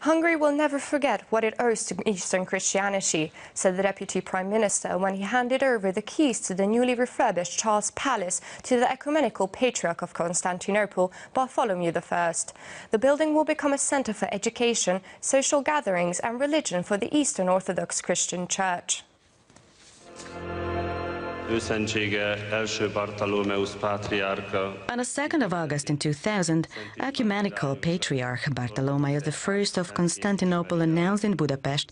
Hungary will never forget what it owes to Eastern Christianity, said the Deputy Prime Minister when he handed over the keys to the newly refurbished Charles Palace to the Ecumenical Patriarch of Constantinople, Bartholomew I. The building will become a center for education, social gatherings and religion for the Eastern Orthodox Christian Church. On the 2nd of August in 2000, Ecumenical Patriarch Bartholomew I of Constantinople announced in Budapest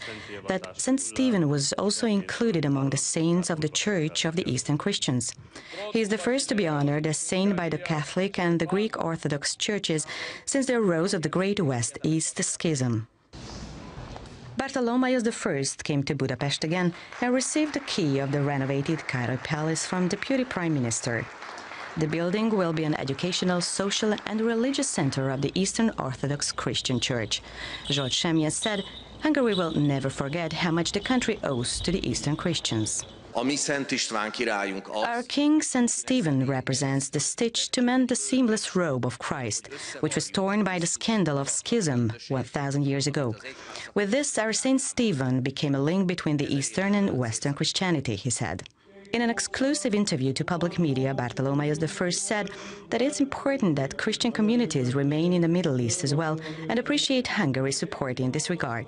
that St. Stephen was also included among the saints of the Church of the Eastern Christians. He is the first to be honored as saint by the Catholic and the Greek Orthodox churches since the arose of the Great West-East Schism. Bartholomew I came to Budapest again and received the key of the renovated Károly Palace from the Deputy Prime Minister. The building will be an educational, social and religious center of the Eastern Orthodox Christian Church. Zsolt Semjen said, Hungary will never forget how much the country owes to the Eastern Christians. A mi Szent István királyunk az, Our King St. Stephen represents the stitch to mend the seamless robe of Christ, which was torn by the scandal of schism 1,000 years ago. With this, our St. Stephen became a link between the Eastern and Western Christianity, he said. In an exclusive interview to public media, Bartholomew I said that it's important that Christian communities remain in the Middle East as well and appreciate Hungary's support in this regard.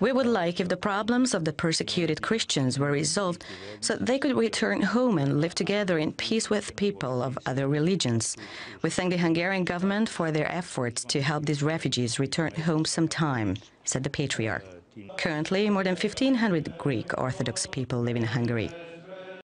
We would like if the problems of the persecuted Christians were resolved so they could return home and live together in peace with people of other religions. We thank the Hungarian government for their efforts to help these refugees return home sometime, said the patriarch. Currently, more than 1,500 Greek Orthodox people live in Hungary.